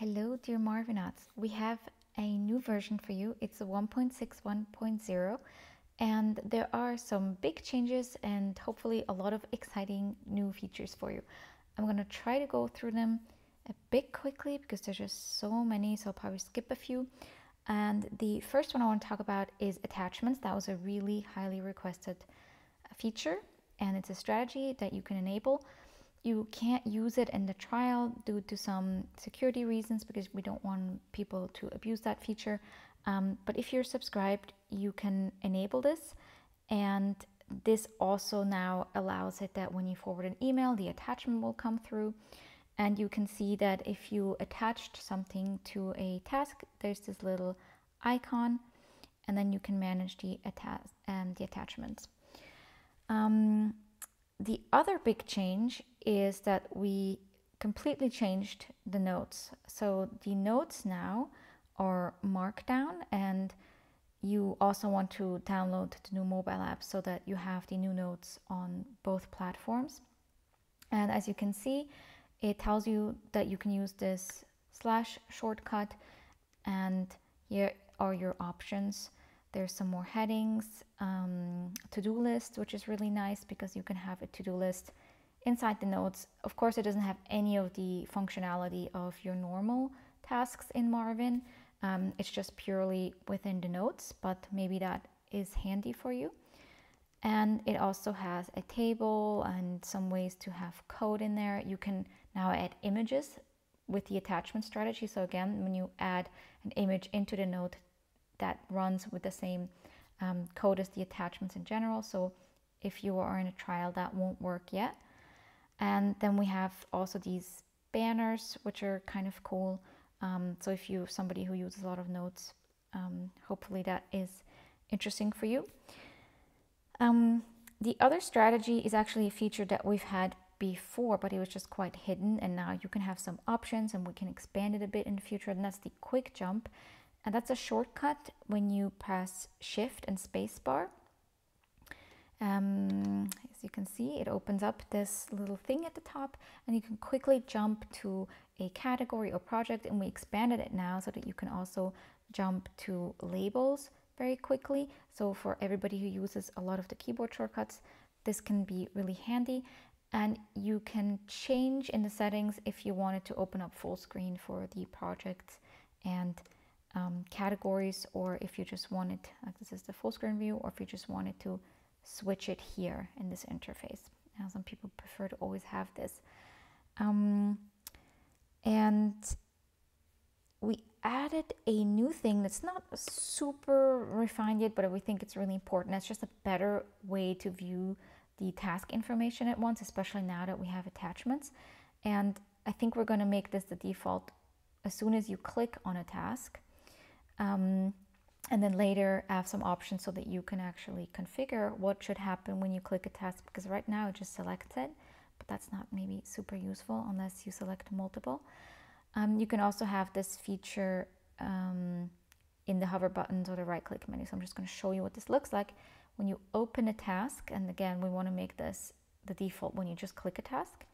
Hello, dear Marvinauts. We have a new version for you. It's a 1.61.0, and there are some big changes and hopefully a lot of exciting new features for you. I'm going to try to go through them a bit quickly because there's just so many, so I'll probably skip a few. And the first one I want to talk about is attachments. That was a really highly requested feature, and it's a strategy that you can enable you can't use it in the trial due to some security reasons because we don't want people to abuse that feature. Um, but if you're subscribed, you can enable this. And this also now allows it that when you forward an email, the attachment will come through. And you can see that if you attached something to a task, there's this little icon, and then you can manage the, atta- um, the attachments. Um, the other big change is that we completely changed the notes. So the notes now are markdown and you also want to download the new mobile app so that you have the new notes on both platforms. And as you can see, it tells you that you can use this slash shortcut and here are your options. There's some more headings, um, to-do list, which is really nice because you can have a to-do list inside the notes. Of course, it doesn't have any of the functionality of your normal tasks in Marvin. Um, it's just purely within the notes, but maybe that is handy for you. And it also has a table and some ways to have code in there. You can now add images with the attachment strategy. So again, when you add an image into the note, that runs with the same um, code as the attachments in general. So if you are in a trial, that won't work yet. And then we have also these banners, which are kind of cool. Um, so if you're somebody who uses a lot of notes, um, hopefully that is interesting for you. Um, the other strategy is actually a feature that we've had before, but it was just quite hidden. And now you can have some options and we can expand it a bit in the future. And that's the quick jump. And that's a shortcut when you press shift and spacebar. Um, as you can see, it opens up this little thing at the top and you can quickly jump to a category or project and we expanded it now so that you can also jump to labels very quickly. So for everybody who uses a lot of the keyboard shortcuts, this can be really handy and you can change in the settings if you wanted to open up full screen for the projects and um, categories or if you just wanted, like this is the full screen view, or if you just wanted to switch it here in this interface. Now some people prefer to always have this. Um, and we added a new thing that's not super refined yet, but we think it's really important. It's just a better way to view the task information at once, especially now that we have attachments. And I think we're going to make this the default as soon as you click on a task. Um, and then later have some options so that you can actually configure what should happen when you click a task because right now it just selects it but that's not maybe super useful unless you select multiple. Um, you can also have this feature um, in the hover buttons or the right click menu. So I'm just going to show you what this looks like. When you open a task and again we want to make this the default when you just click a task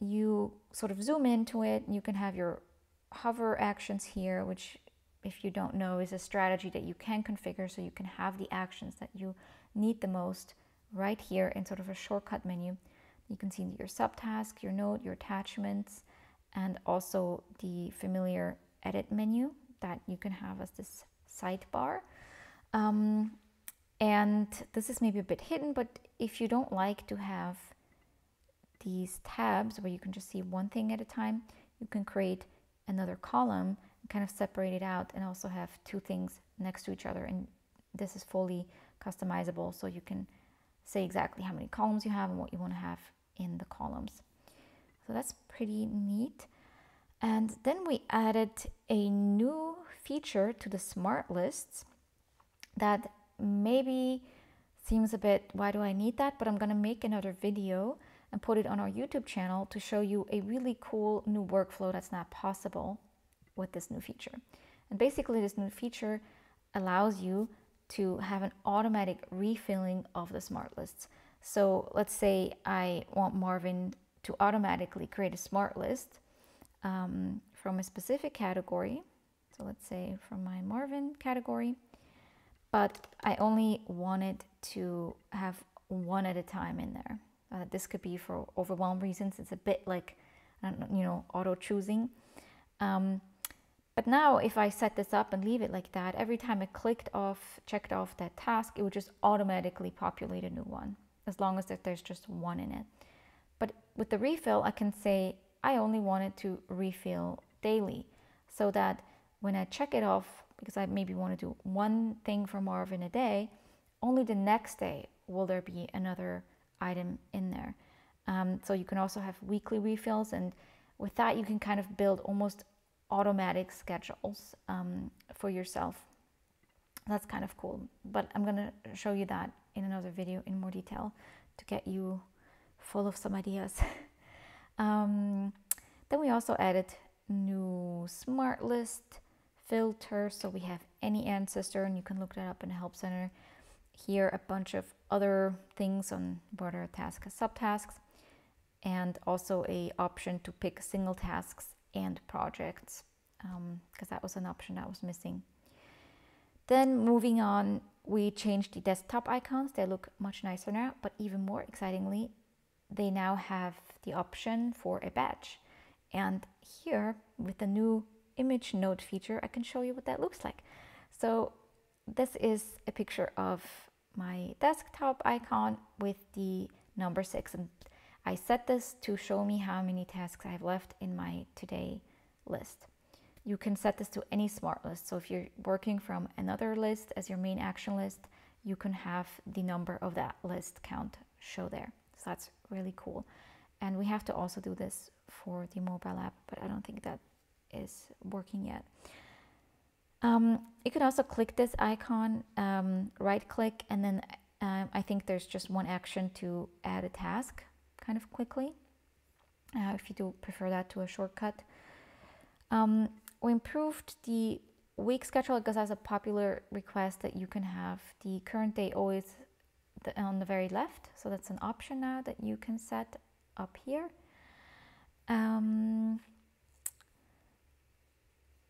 you sort of zoom into it. You can have your hover actions here which if you don't know, is a strategy that you can configure so you can have the actions that you need the most right here in sort of a shortcut menu. You can see your subtask, your note, your attachments, and also the familiar edit menu that you can have as this sidebar. Um, and this is maybe a bit hidden, but if you don't like to have these tabs where you can just see one thing at a time, you can create another column kind of separate it out and also have two things next to each other and this is fully customizable so you can say exactly how many columns you have and what you want to have in the columns. So that's pretty neat. And then we added a new feature to the smart lists that maybe seems a bit, why do I need that? But I'm going to make another video and put it on our YouTube channel to show you a really cool new workflow that's not possible with this new feature. And basically, this new feature allows you to have an automatic refilling of the smart lists. So let's say I want Marvin to automatically create a smart list. um, from a specific category. So let's say from my Marvin category, but I only wanted to have one at a time in there. Uh, this could be for overwhelm reasons. It's a bit like, you know, auto choosing. Um, but now if I set this up and leave it like that, every time I clicked off, checked off that task, it would just automatically populate a new one, as long as there's just one in it. But with the refill, I can say, I only wanted to refill daily so that when I check it off, because I maybe want to do one thing for Marvin a day, only the next day will there be another item in there. Um, so you can also have weekly refills, and with that, you can kind of build almost automatic schedules um, for yourself. That's kind of cool, but I'm gonna show you that in another video in more detail to get you full of some ideas. um, then we also added new smart list filter. So we have any ancestor and you can look that up in the help center. Here a bunch of other things on border task subtasks and also a option to pick single tasks and projects because um, that was an option that was missing. Then moving on, we changed the desktop icons. They look much nicer now, but even more excitingly, they now have the option for a badge. And here with the new image note feature, I can show you what that looks like. So this is a picture of my desktop icon with the number six. And I set this to show me how many tasks I have left in my today list. You can set this to any smart list. So if you're working from another list as your main action list, you can have the number of that list count show there. So that's really cool. And we have to also do this for the mobile app, but I don't think that is working yet. Um, you can also click this icon, um, right click, and then um, I think there's just one action to add a task kind of quickly, uh, if you do prefer that to a shortcut. Um, we improved the week schedule because that's a popular request that you can have the current day always on the very left. So that's an option now that you can set up here. Um,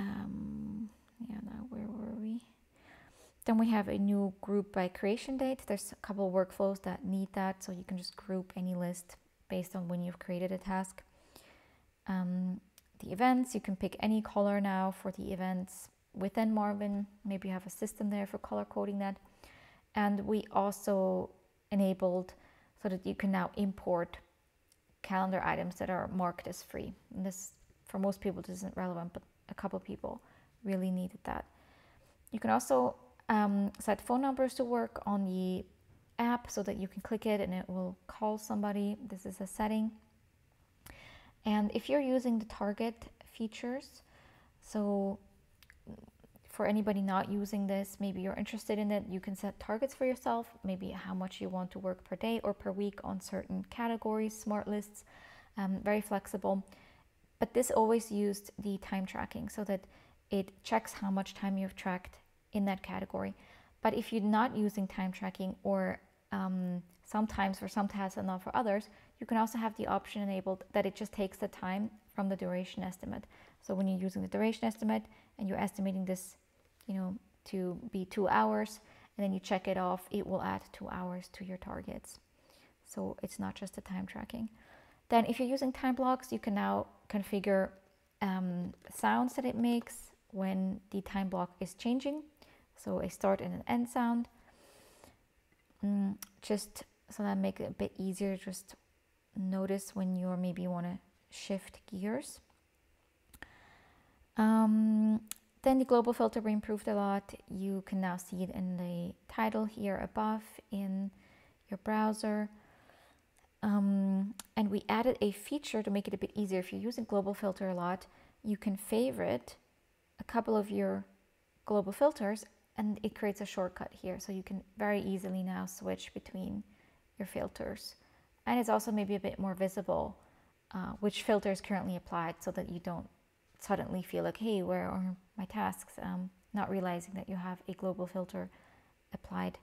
um, yeah, now where were we? Then we have a new group by creation date. There's a couple workflows that need that, so you can just group any list based on when you've created a task. Um, the events, you can pick any color now for the events within Marvin. Maybe you have a system there for color coding that. And we also enabled so that you can now import calendar items that are marked as free. And this, for most people, this isn't relevant, but a couple people really needed that. You can also um, set phone numbers to work on the app so that you can click it and it will call somebody. This is a setting. And if you're using the target features, so for anybody not using this, maybe you're interested in it, you can set targets for yourself, maybe how much you want to work per day or per week on certain categories, smart lists, um, very flexible. But this always used the time tracking so that it checks how much time you've tracked in that category. But if you're not using time tracking or um, sometimes for some tasks and not for others, you can also have the option enabled that it just takes the time from the duration estimate. So when you're using the duration estimate and you're estimating this, you know, to be two hours, and then you check it off, it will add two hours to your targets. So it's not just the time tracking. Then if you're using time blocks, you can now configure um, sounds that it makes when the time block is changing. So a start and an end sound. Mm, just so that make it a bit easier, just notice when you're maybe want to shift gears. Um, then the global filter we improved a lot. You can now see it in the title here above in your browser. Um, and we added a feature to make it a bit easier. If you're using global filter a lot, you can favorite a couple of your global filters and it creates a shortcut here. So you can very easily now switch between your filters. And it's also maybe a bit more visible uh, which filter is currently applied so that you don't suddenly feel like, hey, where are my tasks? Um, not realizing that you have a global filter applied.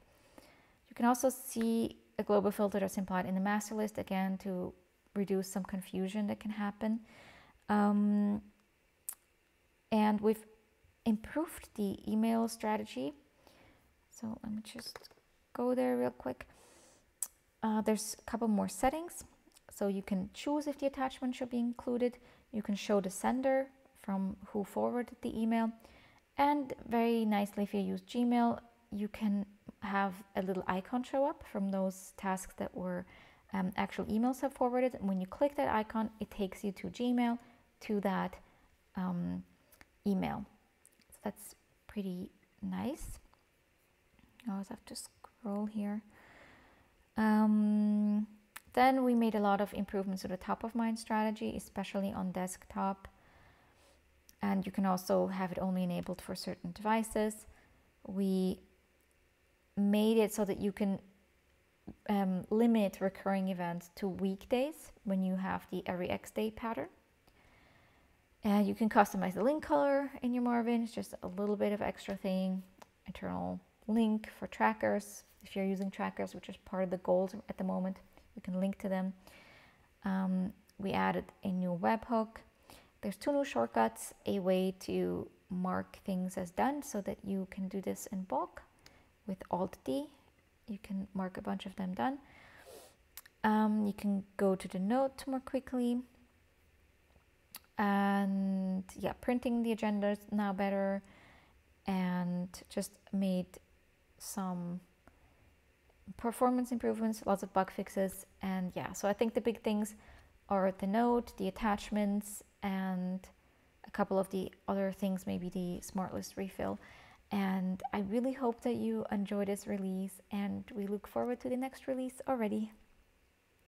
You can also see a global filter that's implied in the master list again to reduce some confusion that can happen. Um, and we've improved the email strategy. So let me just go there real quick. Uh, there's a couple more settings. So you can choose if the attachment should be included. You can show the sender from who forwarded the email. And very nicely, if you use Gmail, you can have a little icon show up from those tasks that were um, actual emails have forwarded. And when you click that icon, it takes you to Gmail, to that um, email. That's pretty nice. I always have to scroll here. Um, then we made a lot of improvements to the top of mind strategy, especially on desktop. And you can also have it only enabled for certain devices. We made it so that you can um, limit recurring events to weekdays when you have the every X day pattern. You can customize the link color in your Marvin. It's just a little bit of extra thing. Internal link for trackers. If you're using trackers, which is part of the goals at the moment, you can link to them. Um, we added a new webhook. There's two new shortcuts, a way to mark things as done so that you can do this in bulk with Alt D. You can mark a bunch of them done. Um, you can go to the note more quickly. And yeah, printing the agenda is now better and just made some performance improvements, lots of bug fixes. And yeah, so I think the big things are the note, the attachments, and a couple of the other things, maybe the smart list refill. And I really hope that you enjoy this release and we look forward to the next release already.